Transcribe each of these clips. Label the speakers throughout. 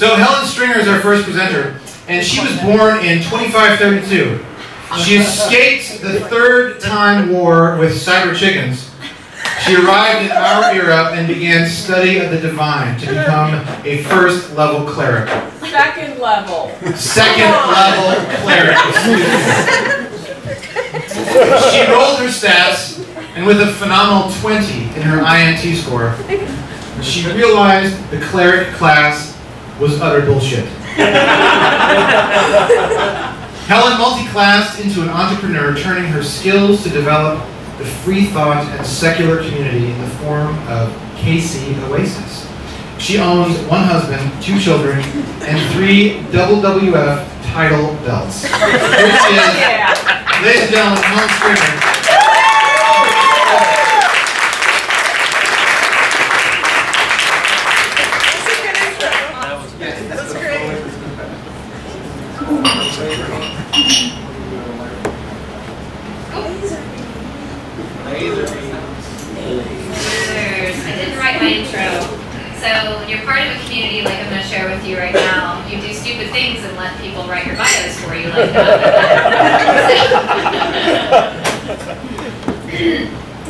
Speaker 1: So Helen Stringer is our first presenter, and she was born in 2532. She escaped the third time war with cyber chickens. She arrived in our era and began study of the divine to become a first level cleric.
Speaker 2: Second level.
Speaker 1: Second level cleric. she rolled her stats, and with a phenomenal 20 in her INT score, she realized the cleric class was utter bullshit. Helen multi-classed into an entrepreneur, turning her skills to develop the free thought and secular community in the form of KC Oasis. She owns one husband, two children, and three WWF title belts. Here she is,
Speaker 2: Yeah.
Speaker 1: ladies and gentlemen, Helen Stringer.
Speaker 3: That's great.
Speaker 4: Listeners, I didn't write my intro. So when you're part of a community like I'm going to share with you right now, you do stupid things and let people write your bios for you like that.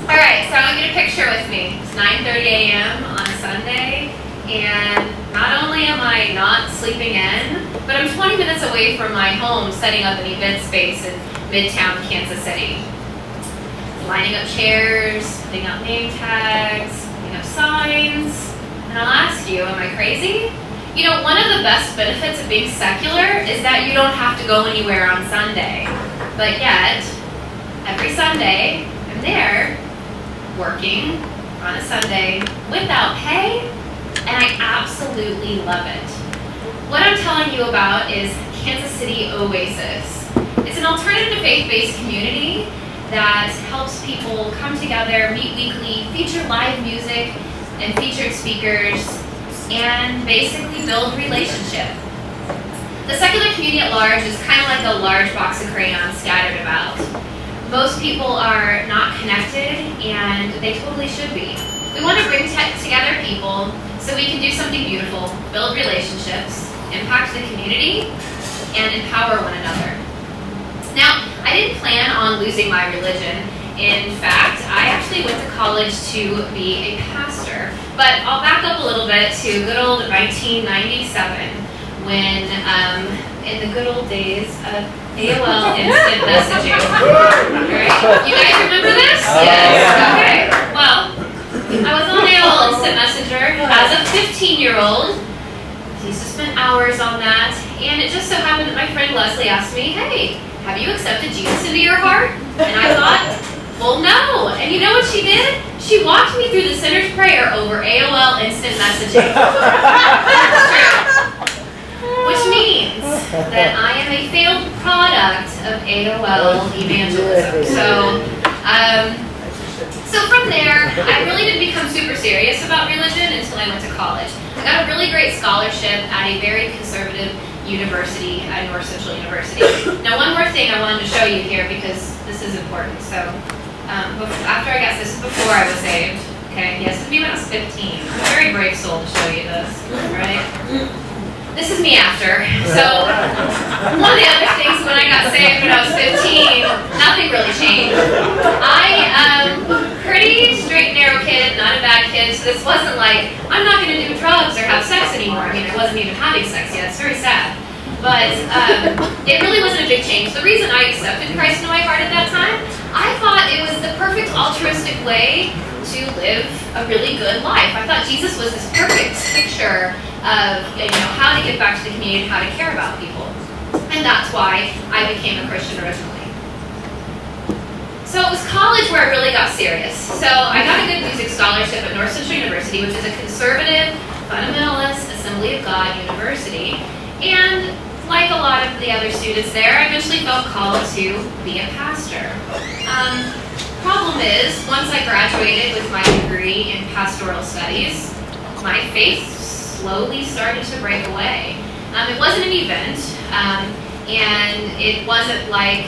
Speaker 4: All right, so I want you to picture with me. It's 9:30 a.m. on Sunday, and not only am I not sleeping in, but I'm 20 minutes away from my home, setting up an event space in Midtown Kansas City lining up chairs, putting out name tags, putting up signs. And I'll ask you, am I crazy? You know, one of the best benefits of being secular is that you don't have to go anywhere on Sunday. But yet, every Sunday, I'm there working on a Sunday without pay, and I absolutely love it. What I'm telling you about is Kansas City Oasis. It's an alternative to faith-based community that helps people come together, meet weekly, feature live music and featured speakers, and basically build relationship. The secular community at large is kind of like a large box of crayons scattered about. Most people are not connected, and they totally should be. We want to bring together people so we can do something beautiful, build relationships, impact the community, and empower one another. Now, I didn't plan on losing my religion. In fact, I actually went to college to be a pastor. But I'll back up a little bit to good old 1997 when, um, in the good old days of AOL Instant Messaging. Right? You guys remember this? Yes. Okay. Well, I was on AOL Instant Messenger as a 15-year-old. I used to spend hours on that, and it just so happened that my friend Leslie asked me, "Hey, have you accepted Jesus into your heart?" And I thought, well, no. And you know what she did? She walked me through the sinner's prayer over AOL instant messaging. Which means that I am a failed product of AOL evangelism. So, um, so from there, I really didn't become super serious about religion until I went to college. I got a really great scholarship at a very conservative university at North Central University. Now, one more thing I wanted to show you here because this is important. So, um, after I got this, is before I was saved. Okay, yes, me when I was 15. I'm a very brave soul to show you this, right? This is me after. So, one of the other things when I got saved when I was 15, nothing really changed. I um, pretty straight, narrow kid, not a bad kid. So this wasn't like I'm not going to do drugs or have sex anymore. I mean, I wasn't even having sex yet. It's very sad. But um, it really wasn't a big change. The reason I accepted Christ into my heart at that time, I thought it was the perfect altruistic way to live a really good life. I thought Jesus was this perfect picture of you know how to give back to the community, how to care about people, and that's why I became a Christian originally. So it was college where I really got serious. So I got a good music scholarship at North Central University, which is a conservative, fundamentalist, Assembly of God university. And like a lot of the other students there, I eventually felt called to be a pastor. Um, problem is, once I graduated with my degree in pastoral studies, my faith slowly started to break away. Um, it wasn't an event, um, and it wasn't like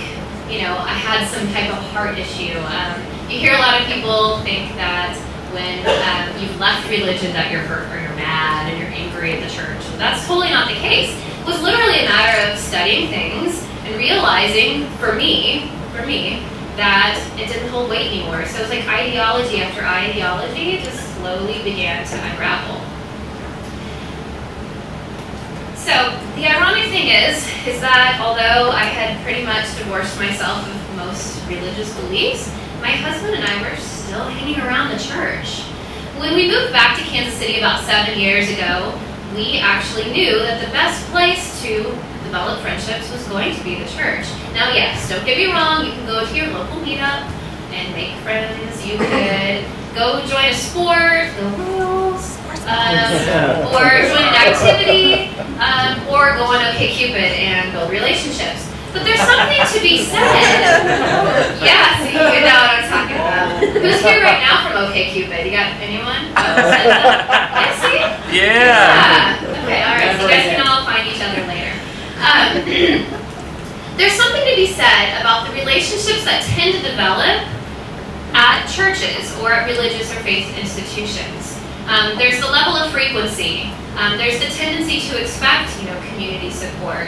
Speaker 4: you know, I had some type of heart issue. Um, you hear a lot of people think that when um, you've left religion that you're hurt or you're mad and you're angry at the church. That's totally not the case. Was literally a matter of studying things and realizing, for me, for me, that it didn't hold weight anymore. So it was like ideology after ideology just slowly began to unravel. So the ironic thing is, is that although I had pretty much divorced myself of most religious beliefs, my husband and I were still hanging around the church. When we moved back to Kansas City about seven years ago, we actually knew that the best place to develop friendships was going to be the church. Now, yes, don't get me wrong, you can go to your local meetup and make friends. You could go join a sport, the Royals, um, or join an activity, um, or go on OkCupid and build relationships. But there's something to be said. Yeah, you know what I'm talking about. Who's here right now from OkCupid? You got anyone? Oh, yeah, see?
Speaker 3: Yeah.
Speaker 4: Okay, all right. So you guys can all find each other later. Um, there's something to be said about the relationships that tend to develop at churches or at religious or faith institutions. Um, there's the level of frequency. Um, there's the tendency to expect, you know, community support.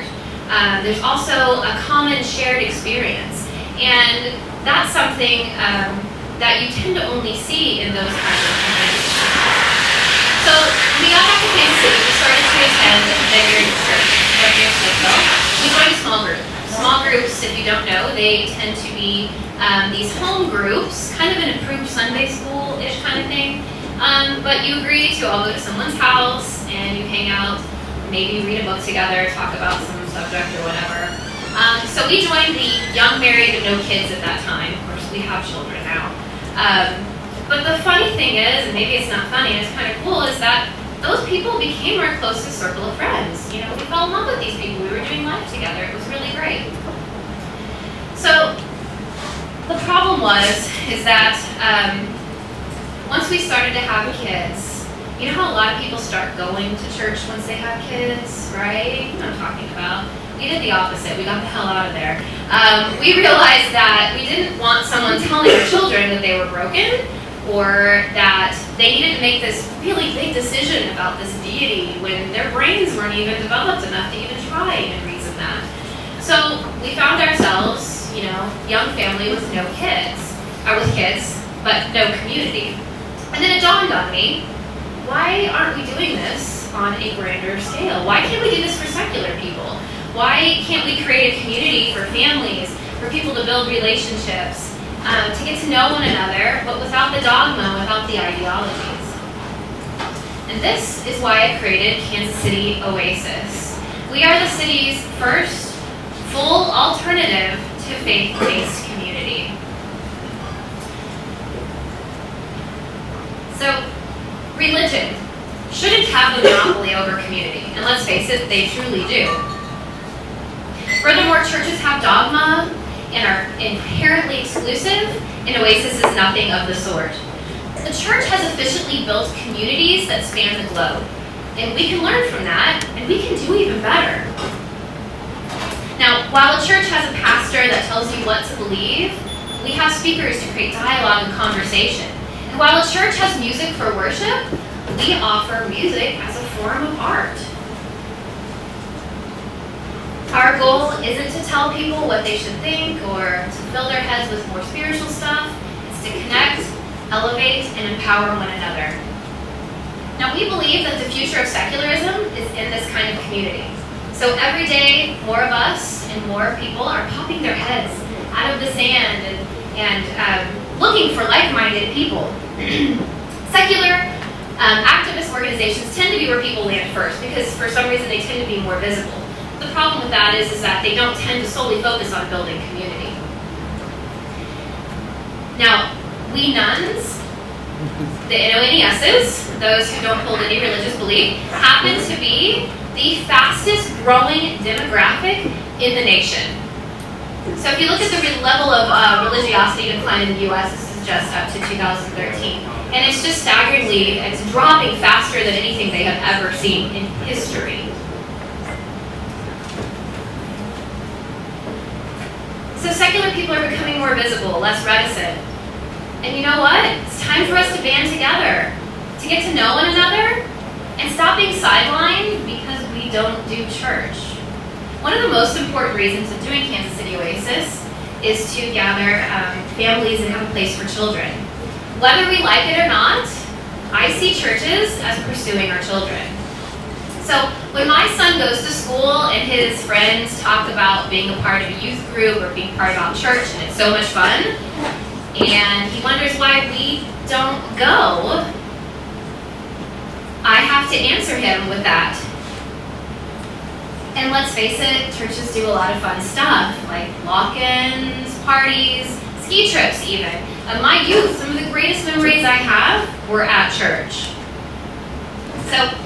Speaker 4: Um, there's also a common shared experience, and that's something um, that you tend to only see in those kinds of communities. So to Kansas City. We started to attend the Church. We joined a small group. Small groups, if you don't know, they tend to be um, these home groups, kind of an improved Sunday school-ish kind of thing. Um, but you agree to all go to someone's house and you hang out, maybe read a book together, talk about some subject or whatever. Um, so we joined the young married but no kids at that time. Of course, we have children now. But the funny thing is, and maybe it's not funny, it's kind of cool, is that those people became our closest circle of friends. You know, we fell in love with these people. We were doing life together. It was really great. So the problem was, is that um, once we started to have kids, you know how a lot of people start going to church once they have kids, right? You know what I'm talking about. We did the opposite. We got the hell out of there. Um, we realized that we didn't want someone telling our children that they were broken or that they needed to make this really big decision about this deity when their brains weren't even developed enough to even try and reason that. So we found ourselves, you know, young family with no kids, or with kids, but no community. And then it dawned on me, why aren't we doing this on a grander scale? Why can't we do this for secular people? Why can't we create a community for families, for people to build relationships, um, to get to know one another, but without the dogma, without the ideologies? And this is why I created Kansas City Oasis. We are the city's first full alternative to faith-based community. So, religion shouldn't have a monopoly over community, and let's face it, they truly do. Furthermore, churches have dogma and are inherently exclusive, and Oasis is nothing of the sort. The church has efficiently built communities that span the globe, and we can learn from that, and we can do even better. Now, while a church has a pastor that tells you what to believe, we have speakers to create dialogue and conversation. And while a church has music for worship, we offer music as a form of art. Our goal isn't to tell people what they should think or to fill their heads with more spiritual stuff. It's to connect, elevate, and empower one another. Now, we believe that the future of secularism is in this kind of community. So every day, more of us and more people are popping their heads out of the sand and, and um, looking for like-minded people. Secular um, activist organizations tend to be where people land first because for some reason they tend to be more visible. The problem with that is, is that they don't tend to solely focus on building community. Now, we nones, the NONESs, those who don't hold any religious belief, happen to be the fastest growing demographic in the nation. So if you look at the level of uh, religiosity decline in the U.S., this is just up to 2013. And it's just staggeringly, it's dropping faster than anything they have ever seen in history. Secular people are becoming more visible, less reticent. And you know what? It's time for us to band together, to get to know one another, and stop being sidelined because we don't do church. One of the most important reasons of doing Kansas City Oasis is to gather um, families and have a place for children. Whether we like it or not, I see churches as pursuing our children. So when my son goes to school and his friends talk about being a part of a youth group or being part of our church and it's so much fun, and he wonders why we don't go, I have to answer him with that. And let's face it, churches do a lot of fun stuff, like lock-ins, parties, ski trips even. In my youth, some of the greatest memories I have were at church. So,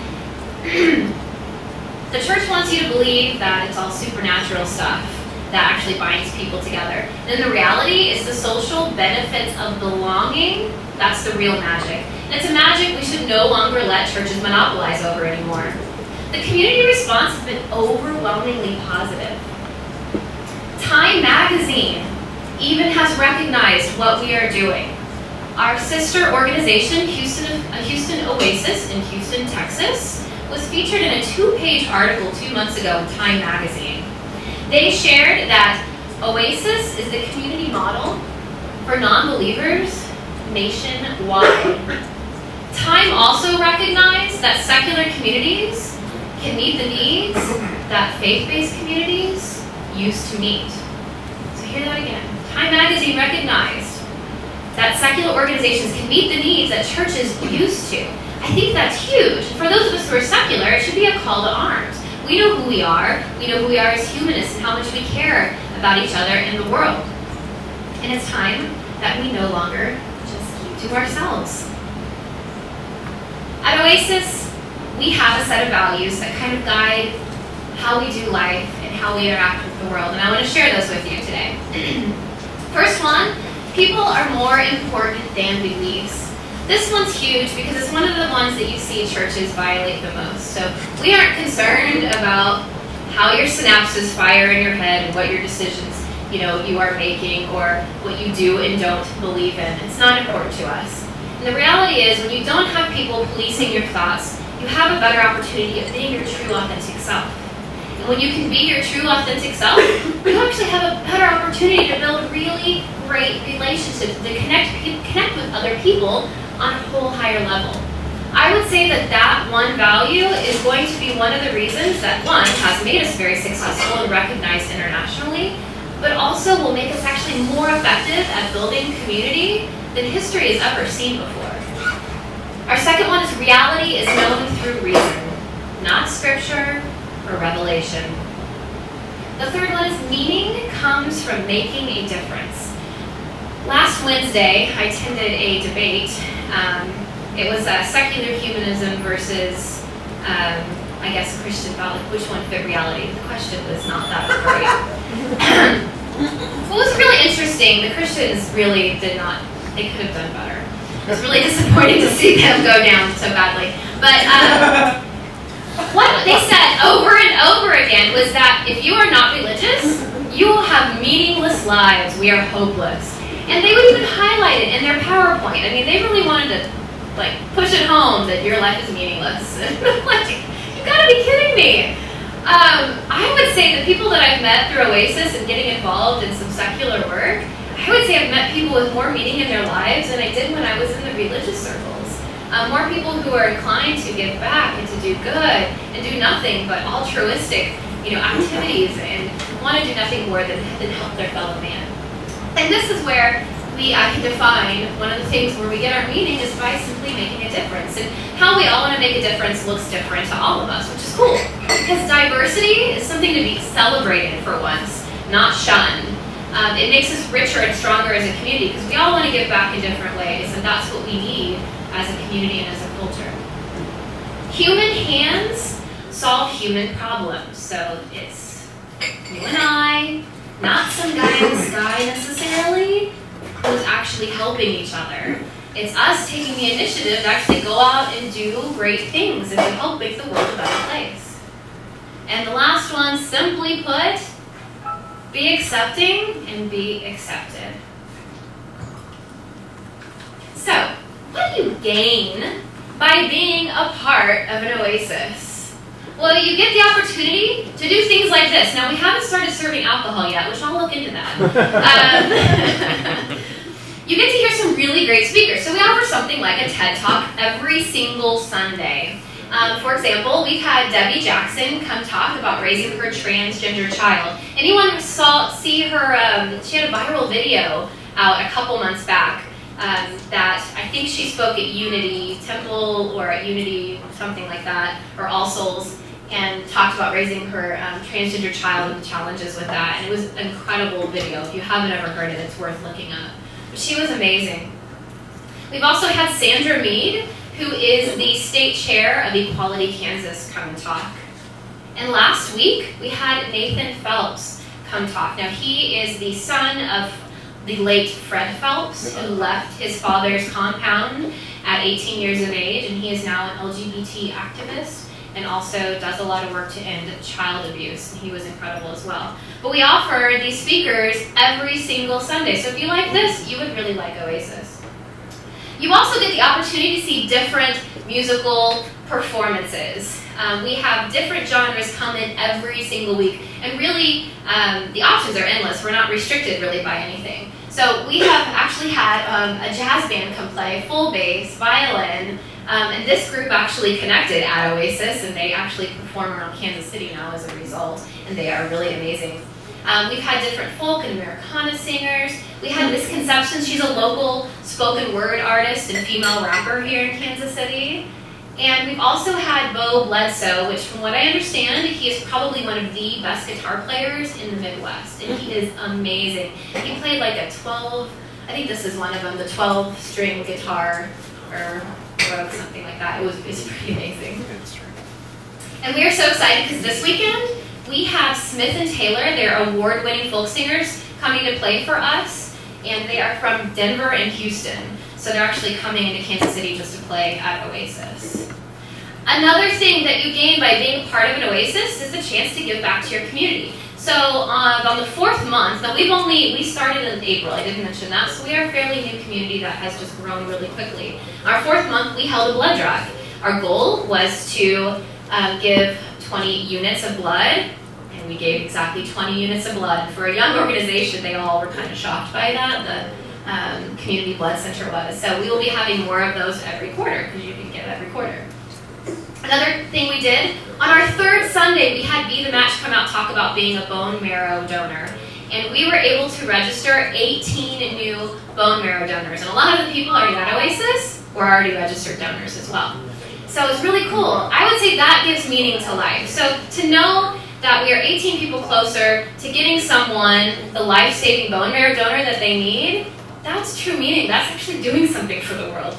Speaker 4: the church wants you to believe that it's all supernatural stuff that actually binds people together. And the reality is the social benefits of belonging, that's the real magic. And it's a magic we should no longer let churches monopolize over anymore. The community response has been overwhelmingly positive. Time magazine even has recognized what we are doing. Our sister organization, Houston, uh, Houston Oasis in Houston, Texas, was featured in a two-page article two months ago in Time magazine. They shared that Oasis is the community model for non-believers nationwide. Time also recognized that secular communities can meet the needs that faith-based communities used to meet. So hear that again. Time Magazine recognized that secular organizations can meet the needs that churches used to. I think that's huge. For those of us who are secular, it should be a call to arms. We know who we are. We know who we are as humanists and how much we care about each other and the world. And it's time that we no longer just keep to ourselves. At Oasis, we have a set of values that kind of guide how we do life and how we interact with the world, and I want to share those with you today. First one, people are more important than beliefs. This one's huge because it's one of the ones that you see churches violate the most. So we aren't concerned about how your synapses fire in your head and what your decisions you know you are making or what you do and don't believe in. It's not important to us. And the reality is when you don't have people policing your thoughts, you have a better opportunity of being your true, authentic self. And when you can be your true, authentic self, you actually have a better opportunity to build really great relationships, to connect, connect with other people on a whole higher level. I would say that that one value is going to be one of the reasons that one has made us very successful and recognized internationally, but also will make us actually more effective at building community than history has ever seen before. Our second one is reality is known through reason, not scripture or revelation. The third one is meaning comes from making a difference. Last Wednesday, I attended a debate. Um, it was a secular humanism versus, um, I guess, Christian value. Which one fit reality? The question was not that great. what was really interesting, the Christians really did not, they could have done better. It was really disappointing to see them go down so badly. But um, what they said over and over again was that if you are not religious, you will have meaningless lives. We are hopeless. And they would even highlight it in their PowerPoint. I mean, they really wanted to like push it home that your life is meaningless. like, you gotta be kidding me. Um, I would say the people that I've met through Oasis and getting involved in some secular work I would say I've met people with more meaning in their lives than I did when I was in the religious circles. Um, more people who are inclined to give back and to do good and do nothing but altruistic, you know, activities and want to do nothing more than, than help their fellow man. And this is where we I can define one of the things where we get our meaning is by simply making a difference. And how we all want to make a difference looks different to all of us, which is cool. Because diversity is something to be celebrated for once, not shunned um, it makes us richer and stronger as a community because we all want to give back in different ways, and that's what we need as a community and as a culture. Human hands solve human problems, so it's you and I, not some guy in the sky necessarily, who's actually helping each other. It's us taking the initiative to actually go out and do great things and to help make the world a better place. And the last one, simply put, be accepting and be accepted. So, what do you gain by being a part of an oasis? Well, you get the opportunity to do things like this. Now, we haven't started serving alcohol yet, which I'll look into that. Um, you get to hear some really great speakers. So we offer something like a TED Talk every single Sunday. Um, for example, we've had Debbie Jackson come talk about raising her transgender child. Anyone saw see her? Um, she had a viral video out a couple months back um, that I think she spoke at Unity Temple or at Unity something like that, or All Souls, and talked about raising her um, transgender child and the challenges with that. And it was an incredible video. If you haven't ever heard it, it's worth looking up. But she was amazing. We've also had Sandra Meade, who is the state chair of Equality Kansas, come and talk. And last week, we had Nathan Phelps come talk. Now, he is the son of the late Fred Phelps, who left his father's compound at 18 years of age, and he is now an LGBT activist and also does a lot of work to end child abuse. And he was incredible as well. But we offer these speakers every single Sunday. So if you like this, you would really like Oasis. You also get the opportunity to see different musical performances. Um, we have different genres come in every single week, and really um, the options are endless. We're not restricted really by anything. So we have actually had um, a jazz band come play, full bass, violin, um, and this group actually connected at Oasis, and they actually perform around Kansas City now as a result, and they are really amazing. Um, we've had different folk and Americana singers. We had Miss Conception, she's a local spoken word artist and female rapper here in Kansas City. And we've also had Bo Bledsoe, which from what I understand, he is probably one of the best guitar players in the Midwest. And he is amazing. He played like a 12, I think this is one of them, the 12 string guitar, or Something like that. It was, it was pretty amazing. And we are so excited because this weekend we have Smith and Taylor. They're award-winning folk singers coming to play for us, and they are from Denver and Houston. So they're actually coming into Kansas City just to play at Oasis. Another thing that you gain by being part of an Oasis is the chance to give back to your community. So uh, on the fourth month, now we've only, we started in April, I didn't mention that, so we are a fairly new community that has just grown really quickly. Our fourth month, we held a blood drive. Our goal was to uh, give 20 units of blood, and we gave exactly 20 units of blood. For a young organization, they all were kind of shocked by that, the um, community blood center was. So we will be having more of those every quarter, because you can get every quarter. Another thing we did, on our third Sunday, we had Be the Match come out talk about being a bone marrow donor. And we were able to register 18 new bone marrow donors. And a lot of the people already at Oasis were already registered donors as well. So it's really cool. I would say that gives meaning to life. So to know that we are 18 people closer to getting someone the life-saving bone marrow donor that they need, that's true meaning. That's actually doing something for the world.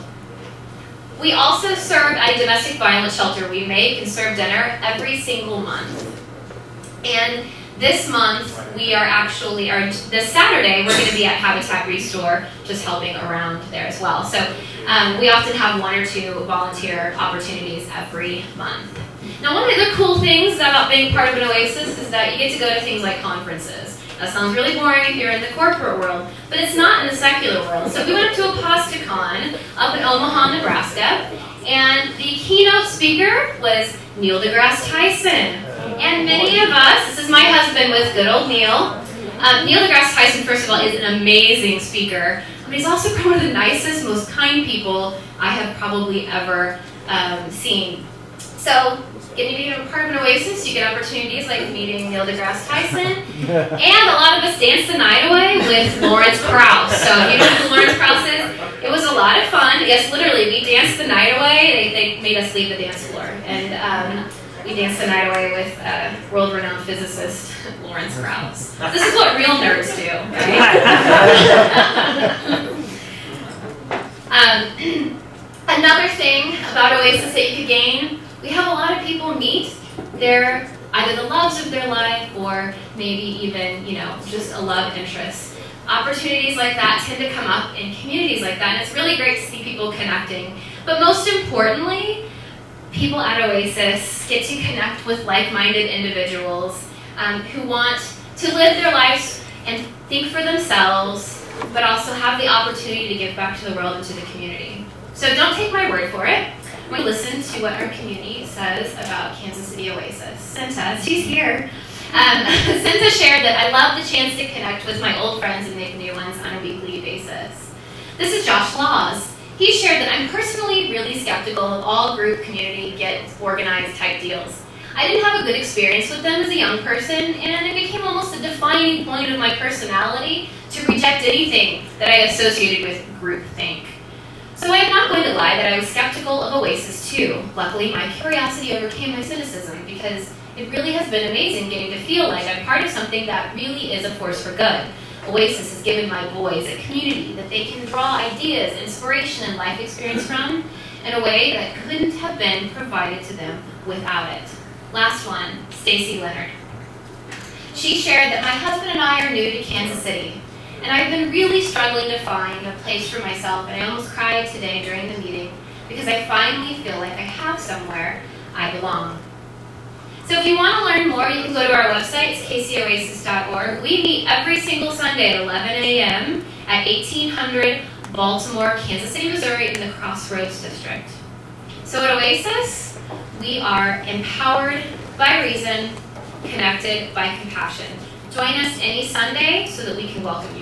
Speaker 4: We also serve at a domestic violence shelter. We make and serve dinner every single month. And this month, we are actually, or this Saturday, we're going to be at Habitat Restore, just helping around there as well. So um, we often have one or two volunteer opportunities every month. Now, one of the cool things about being part of an Oasis is that you get to go to things like conferences. That sounds really boring if you're in the corporate world, but it's not in the secular world. So we went up to a ApostaCon up in Omaha, Nebraska, and the keynote speaker was Neil deGrasse Tyson. And many of us, this is my husband with good old Neil. Um, Neil deGrasse Tyson, first of all, is an amazing speaker, but he's also one of the nicest, most kind people I have probably ever um, seen. So getting to be a part of an oasis, you get opportunities like meeting Neil deGrasse Tyson, and a lot of us danced the night away with Lawrence Krauss. So if you know who Lawrence Krauss is, it was a lot of fun. Yes, literally, we danced the night away. They, they made us leave the dance floor, and um, we danced the night away with uh, world-renowned physicist Lawrence Krauss. This is what real nerds do, right? um, another thing about Oasis that you could gain we have a lot of people meet their either the loves of their life or maybe even you know just a love interest. Opportunities like that tend to come up in communities like that, and it's really great to see people connecting. But most importantly, people at Oasis get to connect with like-minded individuals um, who want to live their lives and think for themselves, but also have the opportunity to give back to the world and to the community. So don't take my word for it. We listen to what our community says about Kansas City Oasis. Cinta, she's here. Um, Cinta shared that I love the chance to connect with my old friends and make new ones on a weekly basis. This is Josh Laws. He shared that I'm personally really skeptical of all group community get organized type deals. I didn't have a good experience with them as a young person, and it became almost a defining point of my personality to reject anything that I associated with groupthink. So I'm not going to lie that I was skeptical of Oasis too. Luckily, my curiosity overcame my cynicism because it really has been amazing getting to feel like I'm part of something that really is a force for good. Oasis has given my boys a community that they can draw ideas, inspiration, and life experience from in a way that couldn't have been provided to them without it. Last one, Stacy Leonard. She shared that my husband and I are new to Kansas City, and I've been really struggling to find a place for myself, and I almost cried today during the meeting because I finally feel like I have somewhere I belong. So if you want to learn more, you can go to our website, kcoasis.org. We meet every single Sunday at 11 a.m. at 1800 Baltimore, Kansas City, Missouri in the Crossroads District. So at Oasis, we are empowered by reason, connected by compassion. Join us any Sunday so that we can welcome you.